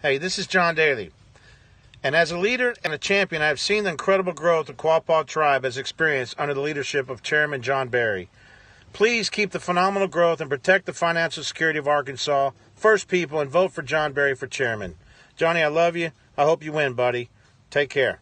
Hey, this is John Daly. And as a leader and a champion, I have seen the incredible growth the Quapaw tribe has experienced under the leadership of Chairman John Berrey. Please keep the phenomenal growth and protect the financial security of Arkansas, First People, and vote for John Berrey for chairman. Johnny, I love you. I hope you win, buddy. Take care.